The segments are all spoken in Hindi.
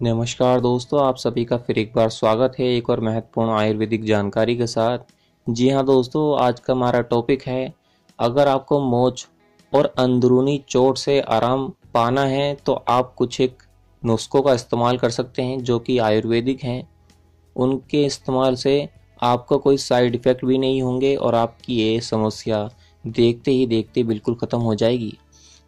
नमस्कार दोस्तों, आप सभी का फिर एक बार स्वागत है एक और महत्वपूर्ण आयुर्वेदिक जानकारी के साथ। जी हाँ दोस्तों, आज का हमारा टॉपिक है, अगर आपको मोच और अंदरूनी चोट से आराम पाना है तो आप कुछ एक नुस्खों का इस्तेमाल कर सकते हैं जो कि आयुर्वेदिक हैं। उनके इस्तेमाल से आपको कोई साइड इफ़ेक्ट भी नहीं होंगे और आपकी ये समस्या देखते ही देखते बिल्कुल ख़त्म हो जाएगी।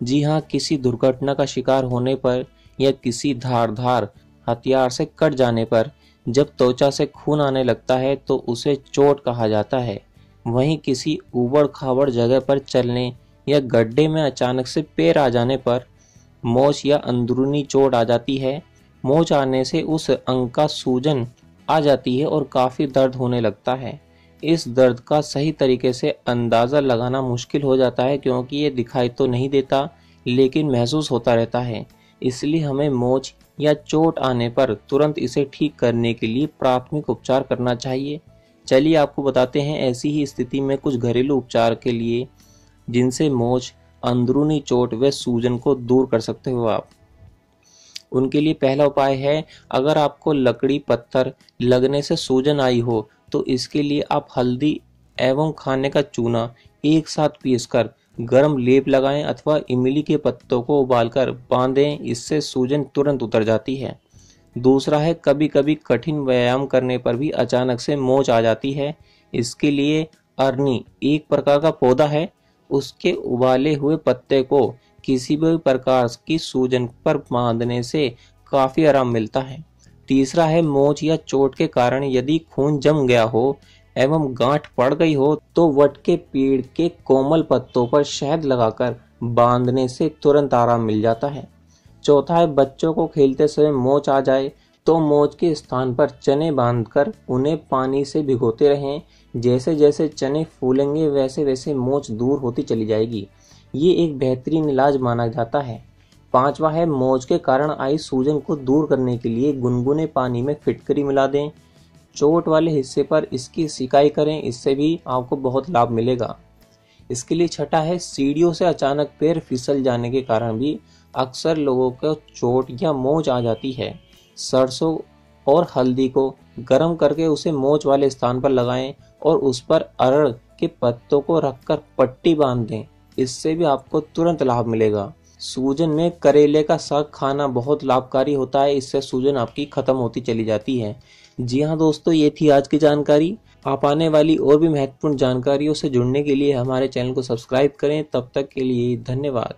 जी हाँ किसी दुर्घटना का शिकार होने पर या किसी धारधार हथियार से कट जाने पर जब त्वचा से खून आने लगता है तो उसे चोट कहा जाता है। वहीं किसी उबड़ खाबड़ जगह पर चलने या गड्ढे में अचानक से पैर आ जाने पर मोच या अंदरूनी चोट आ जाती है। मोच आने से उस अंग का सूजन आ जाती है और काफ़ी दर्द होने लगता है। इस दर्द का सही तरीके से अंदाज़ा लगाना मुश्किल हो जाता है क्योंकि ये दिखाई तो नहीं देता, लेकिन महसूस होता रहता है। इसलिए हमें मोच या चोट आने पर तुरंत इसे ठीक करने के लिए प्राथमिक उपचार करना चाहिए। चलिए आपको बताते हैं ऐसी ही स्थिति में कुछ घरेलू उपचार के लिए जिनसे मोच अंदरूनी चोट व सूजन को दूर कर सकते हो आप। उनके लिए पहला उपाय है, अगर आपको लकड़ी, पत्थर लगने से सूजन आई हो तो इसके लिए आप हल्दी एवं खाने का चूना एक साथ पीसकर गर्म लेप लगाएँ अथवा इमली के पत्तों को उबालकर बांधें, इससे सूजन तुरंत उतर जाती है। दूसरा है कभी कभी कठिन व्यायाम करने पर भी अचानक से मोच आ जाती है। इसके लिए अरनी एक प्रकार का पौधा है। उसके उबाले हुए पत्ते को किसी भी प्रकार की सूजन पर बांधने से काफ़ी आराम मिलता है। तीसरा है, मोच या चोट के कारण यदि खून जम गया हो एवं गांठ पड़ गई हो तो वट के पेड़ के कोमल पत्तों पर शहद लगाकर बांधने से तुरंत आराम मिल जाता है। चौथा है बच्चों को खेलते समय मोच आ जाए तो मोच के स्थान पर चने बांधकर उन्हें पानी से भिगोते रहें। जैसे जैसे चने फूलेंगे, वैसे वैसे मोच दूर होती चली जाएगी। ये एक बेहतरीन इलाज माना जाता है। पांचवा है, मोच के कारण आई सूजन को दूर करने के लिए गुनगुने पानी में फिटकरी मिला दें। चोट वाले हिस्से पर इसकी सिकाई करें, इससे भी आपको बहुत लाभ मिलेगा। इसके लिए छठा है, सीढ़ियों से अचानक पैर फिसल जाने के कारण भी अक्सर लोगों को चोट या मोच आ जाती है। सरसों और हल्दी को गर्म करके उसे मोच वाले स्थान पर लगाएँ और उस पर अरड़ के पत्तों को रखकर पट्टी बाँध दें। इससे भी आपको तुरंत लाभ मिलेगा। सूजन में करेले का साग खाना बहुत लाभकारी होता है, इससे सूजन आपकी खत्म होती चली जाती है। जी हाँ दोस्तों, ये थी आज की जानकारी। आप आने वाली और भी महत्वपूर्ण जानकारियों से जुड़ने के लिए हमारे चैनल को सब्सक्राइब करें। तब तक के लिए धन्यवाद।